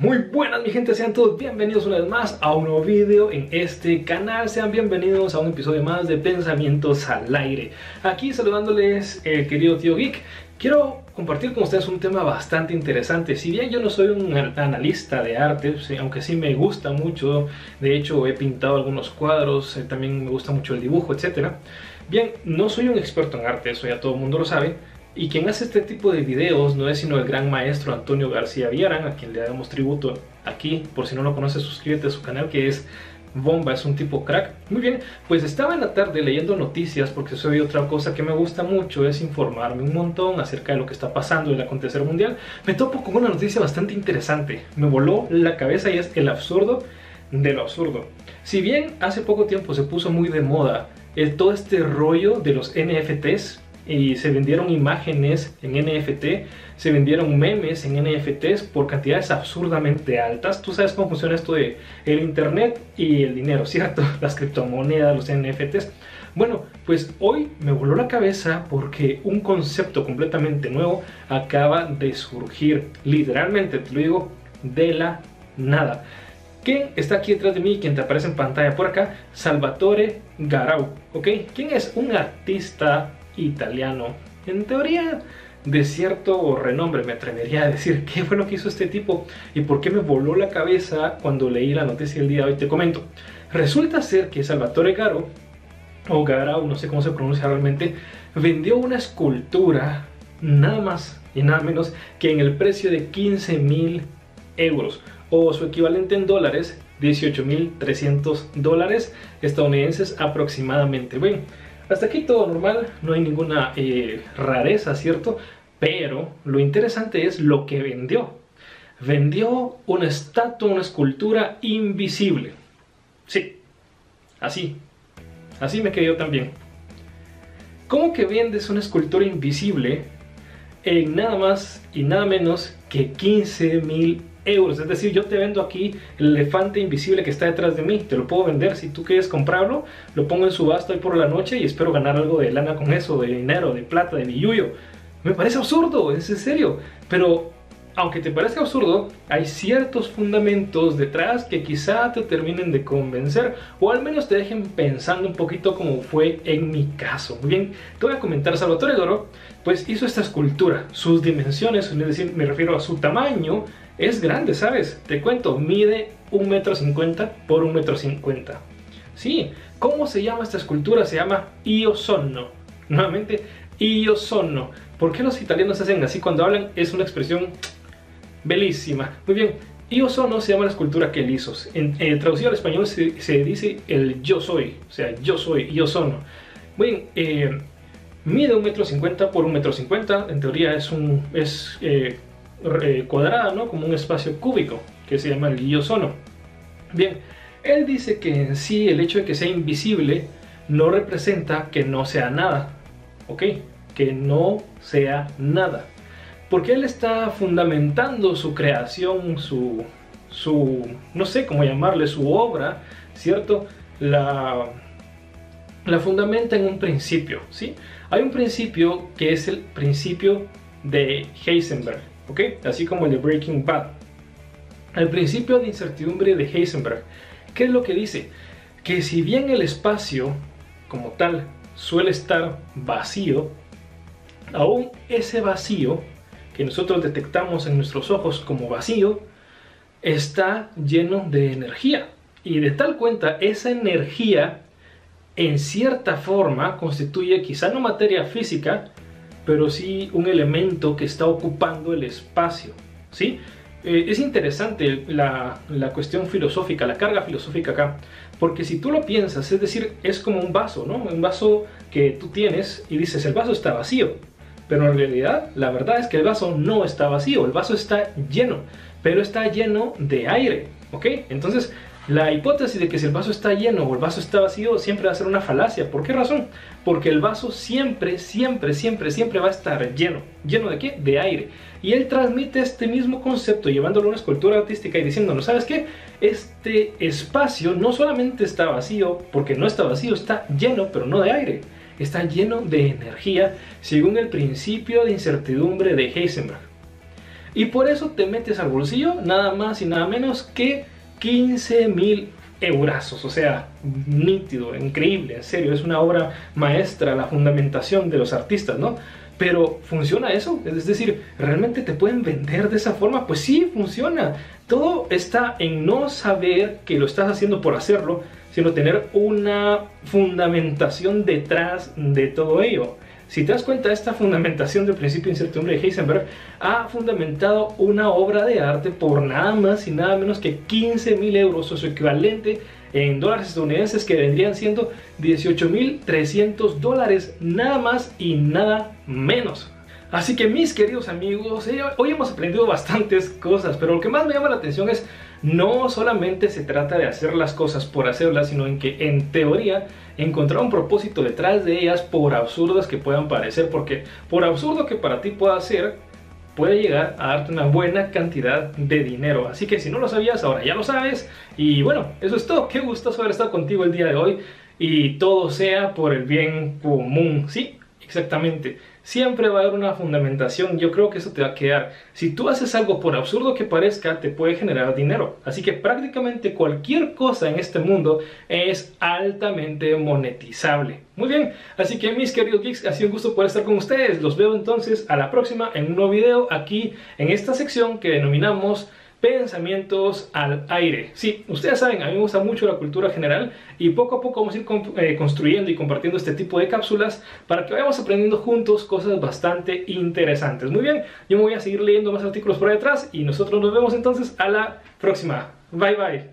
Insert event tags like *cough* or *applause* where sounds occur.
Muy buenas mi gente, sean todos bienvenidos una vez más a un nuevo video en este canal. Sean bienvenidos a un episodio más de Pensamientos al Aire. Aquí saludándoles el querido tío Geek Quiero compartir con ustedes un tema bastante interesante. Si bien yo no soy un analista de arte, aunque sí me gusta mucho De hecho he pintado algunos cuadros, eh, también me gusta mucho el dibujo, etc Bien, no soy un experto en arte, eso ya todo el mundo lo sabe y quien hace este tipo de videos no es sino el gran maestro Antonio García Villarán, a quien le damos tributo aquí. Por si no lo conoce, suscríbete a su canal que es Bomba, es un tipo crack. Muy bien, pues estaba en la tarde leyendo noticias porque soy otra cosa que me gusta mucho, es informarme un montón acerca de lo que está pasando en el acontecer mundial. Me topo con una noticia bastante interesante, me voló la cabeza y es el absurdo de lo absurdo. Si bien hace poco tiempo se puso muy de moda eh, todo este rollo de los NFTs, y se vendieron imágenes en NFT, se vendieron memes en NFTs por cantidades absurdamente altas. Tú sabes cómo funciona esto de el internet y el dinero, *laughs* ¿cierto? Las criptomonedas, los NFTs. Bueno, pues hoy me voló la cabeza porque un concepto completamente nuevo acaba de surgir, literalmente, te lo digo, de la nada. ¿Quién está aquí detrás de mí? Quien te aparece en pantalla por acá, Salvatore Garau, ¿ok? ¿Quién es un artista italiano, en teoría de cierto renombre, me atrevería a decir *laughs* qué fue lo que hizo este tipo y por qué me voló la cabeza cuando leí la noticia el día de hoy, te comento. Resulta ser que Salvatore Garo, o Garau, no sé cómo se pronuncia realmente, vendió una escultura nada más y nada menos que en el precio de 15 mil euros o su equivalente en dólares 18.300 dólares estadounidenses aproximadamente. Bueno, hasta aquí todo normal, no hay ninguna eh, rareza, ¿cierto? Pero lo interesante es lo que vendió. Vendió una estatua, una escultura invisible. Sí, así. Así me quedó también. ¿Cómo que vendes una escultura invisible en nada más y nada menos que 15 mil Es decir, yo te vendo aquí el elefante invisible que está detrás de mí. Te lo puedo vender. Si tú quieres comprarlo, lo pongo en subasta hoy por la noche y espero ganar algo de lana con eso, de dinero, de plata, de billuyo. Me parece absurdo, es en serio. Pero aunque te parezca absurdo, hay ciertos fundamentos detrás que quizá te terminen de convencer o al menos te dejen pensando un poquito como fue en mi caso. Muy bien, te voy a comentar, Salvatore Doro pues hizo esta escultura, sus dimensiones, es decir, me refiero a su tamaño, es grande, ¿sabes? Te cuento, mide un metro cincuenta por un metro cincuenta. Sí, ¿cómo se llama esta escultura? Se llama Io Sonno. Nuevamente, Io Sonno. ¿Por qué los italianos hacen así cuando hablan? Es una expresión bellísima. Muy bien, Io Sonno se llama la escultura que él hizo. En, eh, traducido al español se, dice el yo soy, o sea, yo soy, Io Sonno. Muy bien, eh, mide un metro cincuenta por un metro cincuenta. En teoría es un es eh, eh, cuadrada, ¿no? Como un espacio cúbico, que se llama el iosono. Bien, él dice que en sí el hecho de que sea invisible no representa que no sea nada, ¿ok? Que no sea nada. Porque él está fundamentando su creación, su, su no sé cómo llamarle, su obra, ¿cierto? La, la fundamenta en un principio, ¿sí? Hay un principio que es el principio de Heisenberg. ¿Ok? Así como el de Breaking Bad. El principio de incertidumbre de Heisenberg, ¿qué es lo que dice? Que si bien el espacio como tal suele estar vacío, aún ese vacío que nosotros detectamos en nuestros ojos como vacío, está lleno de energía. Y de tal cuenta, esa energía en cierta forma constituye quizá no materia física, pero sí un elemento que está ocupando el espacio. ¿sí? Eh, es interesante la, la, cuestión filosófica, la carga filosófica acá, porque si tú lo piensas, es decir, es como un vaso, ¿no? Un vaso que tú tienes y dices, el vaso está vacío, pero en realidad la verdad es que el vaso no está vacío, el vaso está lleno, pero está lleno de aire, ¿ok? Entonces, la hipótesis de que si el vaso está lleno o el vaso está vacío siempre va a ser una falacia. ¿Por qué razón? Porque el vaso siempre, siempre, siempre, siempre va a estar lleno. ¿Lleno de qué? De aire. Y él transmite este mismo concepto llevándolo a una escultura artística y diciéndonos, ¿sabes qué? Este espacio no solamente está vacío, porque no está vacío, está lleno, pero no de aire. Está lleno de energía según el principio de incertidumbre de Heisenberg. Y por eso te metes al bolsillo nada más y nada menos que 15 mil eurazos, o sea, nítido, increíble, en serio, es una obra maestra la fundamentación de los artistas, ¿no? Pero ¿funciona eso? Es decir, ¿realmente te pueden vender de esa forma? Pues sí, funciona. Todo está en no saber que lo estás haciendo por hacerlo, sino tener una fundamentación detrás de todo ello. Si te das cuenta, esta fundamentación del principio de incertidumbre de Heisenberg ha fundamentado una obra de arte por nada más y nada menos que 15 mil euros, o su equivalente en dólares estadounidenses que vendrían siendo 18.300 dólares, nada más y nada menos. Así que mis queridos amigos, eh, hoy hemos aprendido bastantes cosas, pero lo que más me llama la atención es no solamente se trata de hacer las cosas por hacerlas, sino en que en teoría encontrar un propósito detrás de ellas por absurdas que puedan parecer, porque por absurdo que para ti pueda ser, puede llegar a darte una buena cantidad de dinero. Así que si no lo sabías, ahora ya lo sabes. Y bueno, eso es todo. Qué gustoso haber estado contigo el día de hoy. Y todo sea por el bien común. Sí, exactamente siempre va a haber una fundamentación. Yo creo que eso te va a quedar. Si tú haces algo por absurdo que parezca, te puede generar dinero. Así que prácticamente cualquier cosa en este mundo es altamente monetizable. Muy bien, así que mis queridos geeks, ha sido un gusto poder estar con ustedes. Los veo entonces a la próxima en un nuevo video aquí en esta sección que denominamos pensamientos al aire. Sí, ustedes saben, a mí me gusta mucho la cultura general y poco a poco vamos a ir eh, construyendo y compartiendo este tipo de cápsulas para que vayamos aprendiendo juntos cosas bastante interesantes. Muy bien, yo me voy a seguir leyendo más artículos por detrás y nosotros nos vemos entonces a la próxima. Bye bye.